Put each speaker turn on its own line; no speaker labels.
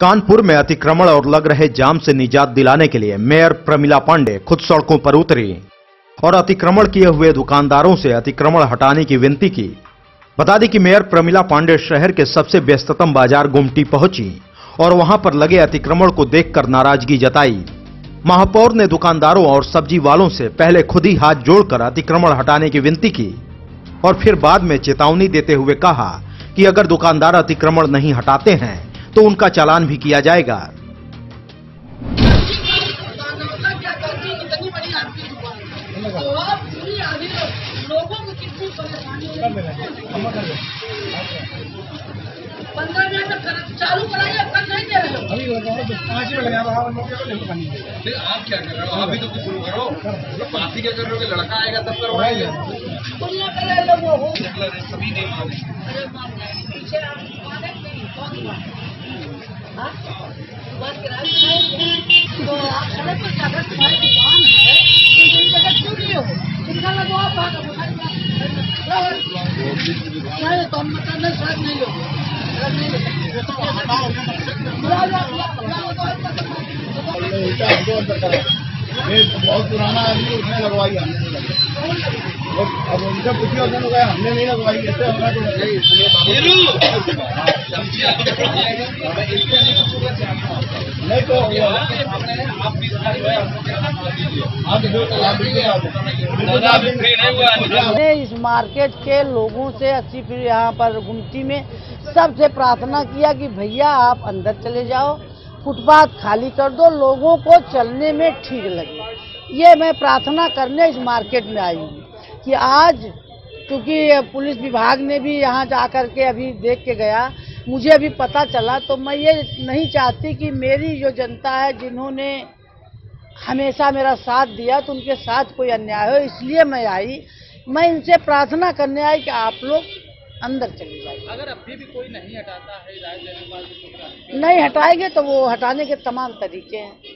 कानपुर में अतिक्रमण और लग रहे जाम से निजात दिलाने के लिए मेयर प्रमिला पांडे खुद सड़कों पर उतरी और अतिक्रमण किए हुए दुकानदारों से अतिक्रमण हटाने की विनती की। बता दें कि मेयर प्रमिला पांडे शहर के सबसे व्यस्ततम बाज़ार गुमटी पहुँची और वहाँ पर लगे अतिक्रमण को देखकर नाराज़गी जताई। महापौर ने दुकानदारों और सब्ज़ी वालों से पहले खुद ही हाथ जोड़कर अतिक्रमण हटाने की विनती की और फिर बाद में चेतावनी देते हुए कहा कि अगर दुकानदार अतिक्रमण नहीं हटाते हैं तो उनका चालान भी किया जाएगा।
चालू कराइए
आप क्या कर रहे हो आप भी तो कुछ शुरू करो आप ही क्या कर रहे हो लड़का आएगा तब
करे।
सभी नहीं
अरे बाप रे, पीछे आप दुकान है नहीं, कौन दुकान है? हाँ? दुकान किराए पे है? तो
बहुत पुराना आदमी उसने लगवाई हमने अब उनसे पूछिए उसने लोग हमने नहीं लगवाई ऐसे होना तो नहीं तो हाँ तो बिल्कुल आप बिल्कुल आप बिल्कुल आप
मैंने इस मार्केट के लोगों से अस्सी फिर यहाँ पर गुमटी में सबसे प्रार्थना किया कि भैया आप अंदर चले जाओ, फुटपाथ खाली कर दो, लोगों को चलने में ठीक लगे। ये मैं प्रार्थना करने इस मार्केट में आई हूँ कि आज, क्योंकि पुलिस विभाग ने भी यहाँ जा कर के अभी देख के गया, मुझे अभी पता चला तो मैं ये नहीं चाहती कि मेरी जो जनता है, जिन्होंने हमेशा मेरा साथ दिया तो उनके साथ कोई अन्याय हो इसलिए मैं आई। मैं इनसे प्रार्थना करने आई कि आप लोग अंदर चले जाए
अगर अभी भी कोई नहीं हटाता है
नहीं हटाएँगे तो वो हटाने के तमाम तरीके हैं।